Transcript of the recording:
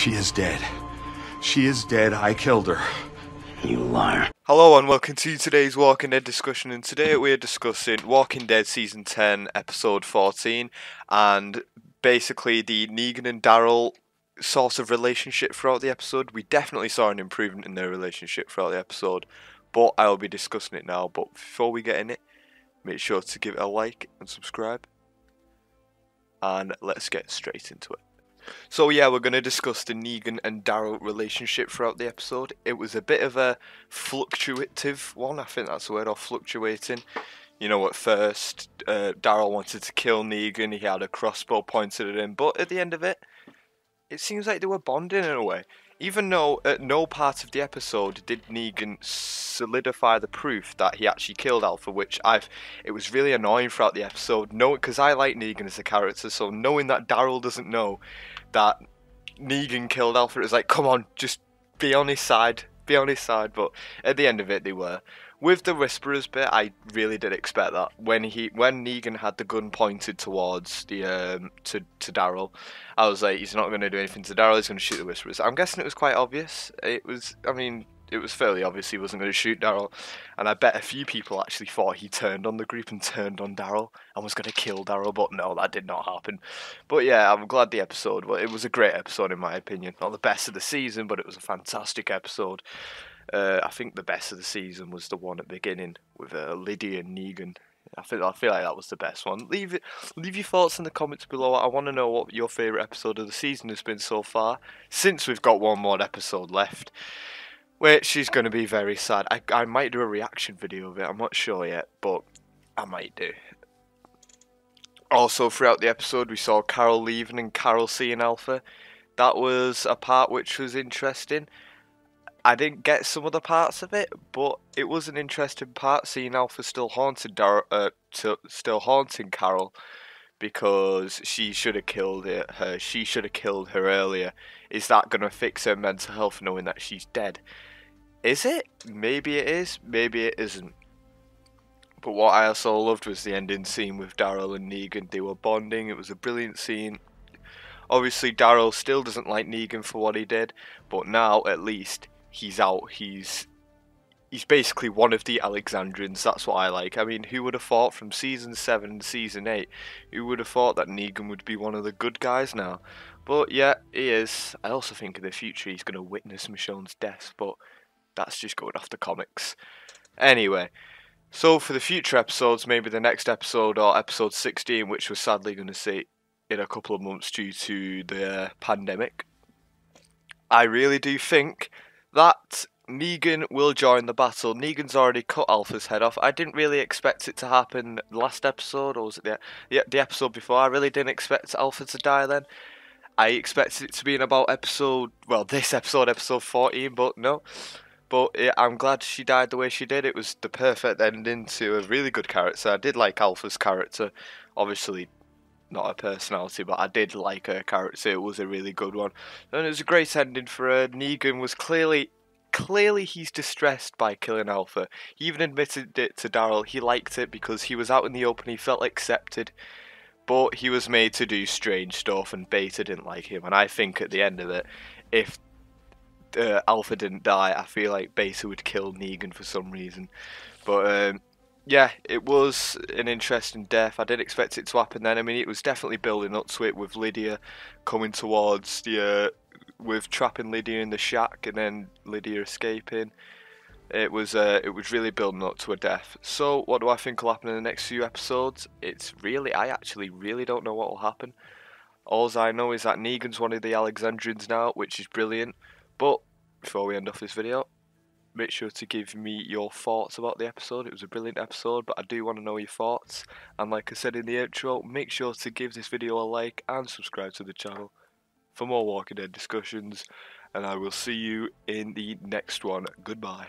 She is dead. She is dead. I killed her. You liar. Hello and welcome to today's Walking Dead discussion and today we're discussing Walking Dead Season 10 Episode 14 and basically the Negan and Daryl sort of relationship throughout the episode. We definitely saw an improvement in their relationship throughout the episode but I'll be discussing it now but before we get in it make sure to give it a like and subscribe and let's get straight into it. So yeah, we're going to discuss the Negan and Daryl relationship throughout the episode. It was a bit of a fluctuative one, I think that's the word, or fluctuating. You know, at first, uh, Daryl wanted to kill Negan, he had a crossbow pointed at him, but at the end of it, it seems like they were bonding in a way. Even though at no part of the episode did Negan solidify the proof that he actually killed Alpha, which I've it was really annoying throughout the episode. No, because I like Negan as a character, so knowing that Daryl doesn't know that Negan killed Alpha, it's like, come on, just be on his side, be on his side. But at the end of it, they were. With the whisperers bit, I really did expect that when he when Negan had the gun pointed towards the um to to Daryl, I was like, he's not going to do anything to Daryl. He's going to shoot the whisperers. I'm guessing it was quite obvious. It was. I mean, it was fairly obvious he wasn't going to shoot Daryl, and I bet a few people actually thought he turned on the group and turned on Daryl and was going to kill Daryl, but no, that did not happen. But yeah, I'm glad the episode. Well, it was a great episode in my opinion. Not the best of the season, but it was a fantastic episode. Uh, I think the best of the season was the one at the beginning with uh, Lydia and Negan. I feel I feel like that was the best one. Leave it, leave your thoughts in the comments below. I want to know what your favorite episode of the season has been so far. Since we've got one more episode left, which is going to be very sad. I I might do a reaction video of it. I'm not sure yet, but I might do. Also, throughout the episode, we saw Carol leaving and Carol seeing Alpha. That was a part which was interesting. I didn't get some of the parts of it, but it was an interesting part seeing Alpha still haunting Dar- uh, still haunting Carol because she should have killed it, her. She should have killed her earlier. Is that gonna fix her mental health knowing that she's dead? Is it? Maybe it is. Maybe it isn't. But what I also loved was the ending scene with Daryl and Negan. They were bonding. It was a brilliant scene. Obviously, Daryl still doesn't like Negan for what he did, but now at least he's out. He's he's basically one of the Alexandrians. That's what I like. I mean, who would have thought from season seven and season eight? Who would have thought that Negan would be one of the good guys now? But yeah, he is. I also think in the future he's going to witness Michonne's death, but that's just going off the comics. Anyway, so for the future episodes, maybe the next episode or episode 16, which we're sadly going to see in a couple of months due to the pandemic, I really do think that Negan will join the battle. Negan's already cut Alpha's head off. I didn't really expect it to happen last episode, or was it the, the, the episode before? I really didn't expect Alpha to die then. I expected it to be in about episode, well, this episode, episode 14, but no. But yeah, I'm glad she died the way she did. It was the perfect ending to a really good character. I did like Alpha's character. Obviously, not her personality, but I did like her character. It was a really good one, and it was a great ending for her. Negan was clearly, clearly he's distressed by killing Alpha. He even admitted it to Daryl. He liked it because he was out in the open. He felt accepted, but he was made to do strange stuff, and Beta didn't like him. And I think at the end of it, if uh, Alpha didn't die, I feel like Beta would kill Negan for some reason. But um, yeah, it was an interesting death. I didn't expect it to happen then. I mean, it was definitely building up to it with Lydia coming towards the, uh, with trapping Lydia in the shack and then Lydia escaping. It was, uh, it was really building up to a death. So, what do I think will happen in the next few episodes? It's really, I actually really don't know what will happen. All I know is that Negan's one of the Alexandrians now, which is brilliant. But before we end off this video, make sure to give me your thoughts about the episode. It was a brilliant episode, but I do want to know your thoughts. And like I said in the intro, make sure to give this video a like and subscribe to the channel for more Walking Dead discussions. And I will see you in the next one. Goodbye.